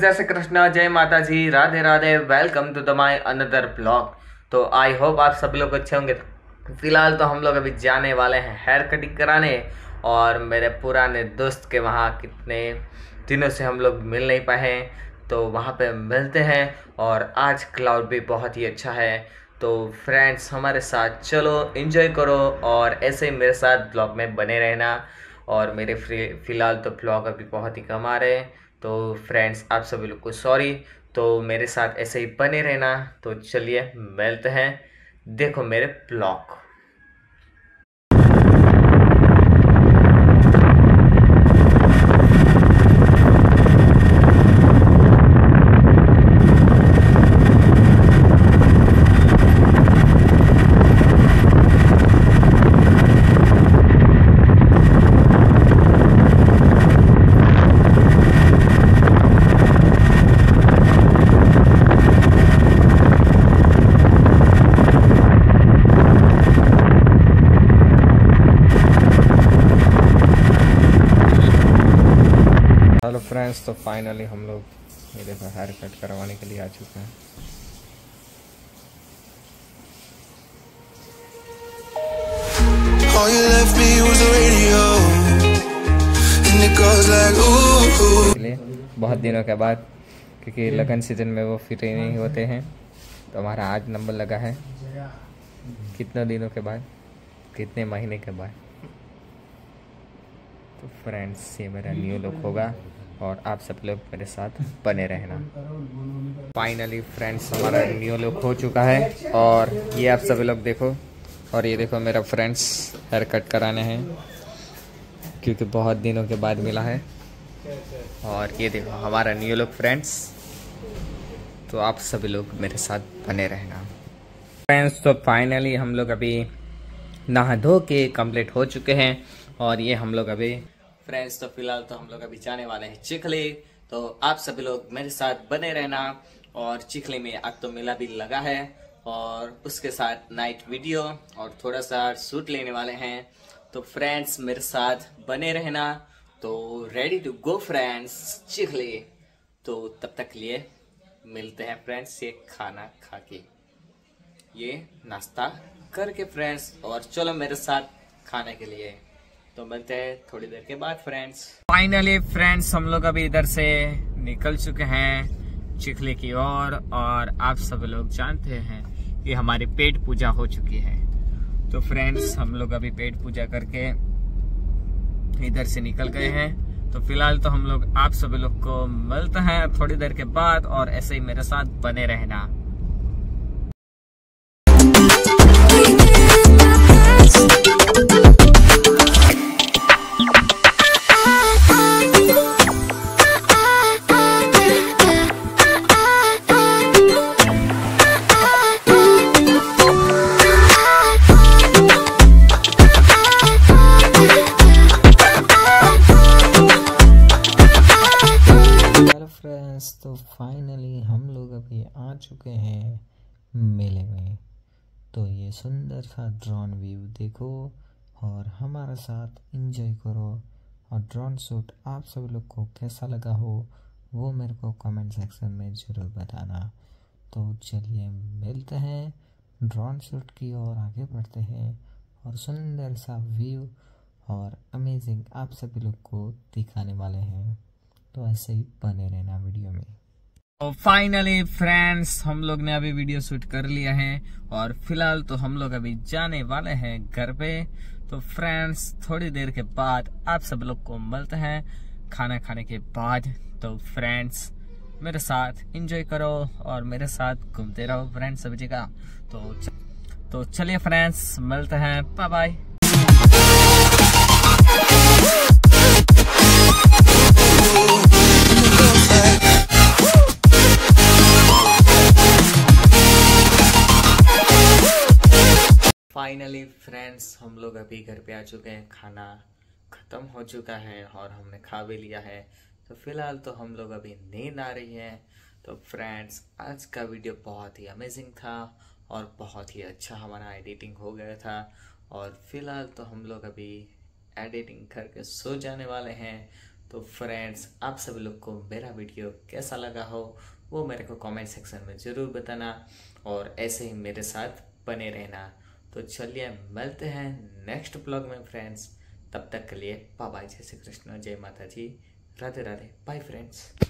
जय श्री कृष्णा, जय माता जी Radhe Radhe welcome to the my another blog तो आई होप आप सब लोग अच्छे होंगे। फ़िलहाल तो हम लोग अभी जाने वाले हैं हेयर कटिंग कराने और मेरे पुराने दोस्त के वहाँ कितने दिनों से हम लोग मिल नहीं पाए हैं। तो वहाँ पे मिलते हैं और आज क्लाउड भी बहुत ही अच्छा है। तो फ्रेंड्स हमारे साथ चलो इन्जॉय करो और ऐसे ही मेरे साथ ब्लॉग में बने रहना। और मेरे फ़िलहाल तो ब्लॉग अभी बहुत ही कम आ रहे हैं। तो फ्रेंड्स आप सभी लोग को सॉरी तो मेरे साथ ऐसे ही बने रहना। तो चलिए, मिलते हैं। देखो मेरे ब्लॉग फ्रेंड्स तो फाइनली हम लोग ये देखो हेयर कट करवाने के लिए आ चुके हैं। All you left me was the radio, and it goes like ooh. बहुत दिनों के बाद क्योंकि लगन सीज़न में वो फिट ही नहीं होते हैं तो हमारा आज नंबर लगा है। कितने दिनों के बाद? कितने महीने के बाद? तो फ्रेंड्स ये मेरा न्यू लुक होगा। और आप सब लोग मेरे साथ बने रहना। फाइनली फ्रेंड्स हमारा न्यू लुक हो चुका है और ये आप सभी लोग देखो। और ये देखो मेरा फ्रेंड्स हेयर कट कराने हैं, क्योंकि बहुत दिनों के बाद मिला है। और ये देखो हमारा न्यू लुक फ्रेंड्स तो आप सभी लोग मेरे साथ बने रहना। फ्रेंड्स तो फाइनली हम लोग अभी नहा धो के कंप्लीट हो चुके हैं और ये हम लोग अभी फ्रेंड्स तो फ़िलहाल तो हम लोग अभी जाने वाले हैं चिखली। तो आप सभी लोग मेरे साथ बने रहना और चिखली में आज तो मेला भी लगा है और उसके साथ नाइट वीडियो और थोड़ा सा सूट लेने वाले हैं। तो फ्रेंड्स मेरे साथ बने रहना। तो ready to go friends Chikhli. तो तब तक लिए मिलते हैं फ्रेंड्स ये खाना खा के। ये नाश्ता करके फ्रेंड्स और चलो मेरे साथ खाने के लिए। तो मिलते हैं थोड़ी देर के बाद फ्रेंड्स फाइनली फ्रेंड्स हम लोग अभी इधर से निकल चुके हैं चिखली की ओर और, और आप सब लोग जानते हैं कि हमारी पेट पूजा हो चुकी है। तो फ्रेंड्स हम लोग अभी पेट पूजा करके इधर से निकल गए हैं। तो फ़िलहाल तो हम लोग आप सभी लोग को मिलते हैं थोड़ी देर के बाद और ऐसे ही मेरे साथ बने रहना। फ्रेंड्स तो फाइनली हम लोग अभी आ चुके हैं मेले में। तो ये सुंदर सा ड्रोन व्यू देखो और हमारे साथ एंजॉय करो। और ड्रोन शूट आप सब लोग को कैसा लगा हो, वो मेरे को कमेंट सेक्शन में ज़रूर बताना। तो चलिए मिलते हैं ड्रोन शूट की ओर, आगे बढ़ते हैं और सुंदर सा व्यू और अमेजिंग आप सभी लोग को दिखाने वाले हैं। तो ऐसे ही बने रहना वीडियो में। तो फाइनली फ्रेंड्स हम लोग ने अभी वीडियो शूट कर लिया है और फ़िलहाल तो हम लोग अभी जाने वाले हैं घर पे। तो फ्रेंड्स थोड़ी देर के बाद आप सब लोग को मिलते हैं खाना खाने के बाद। तो फ्रेंड्स मेरे साथ एंजॉय करो और मेरे साथ घूमते रहो फ्रेंड्स सभी जगह। तो च... तो चलिए फ्रेंड्स मिलते हैं। बाय बाय फाइनली फ्रेंड्स हम लोग अभी घर पे आ चुके हैं। खाना ख़त्म हो चुका है और हमने खा भी लिया है। तो फ़िलहाल तो हम लोग अभी नींद आ रही है। तो फ्रेंड्स आज का वीडियो बहुत ही अमेजिंग था और बहुत ही अच्छा हमारा एडिटिंग हो गया था। और फ़िलहाल तो हम लोग अभी एडिटिंग करके सो जाने वाले हैं। तो फ्रेंड्स आप सभी लोग को मेरा वीडियो कैसा लगा हो, वो मेरे को कमेंट सेक्शन में ज़रूर बताना। और ऐसे ही मेरे साथ बने रहना। तो चलिए मिलते हैं नेक्स्ट ब्लॉग में फ्रेंड्स तब तक के लिए बाबा जय श्री कृष्ण, जय माता जी राधे राधे. Bye friends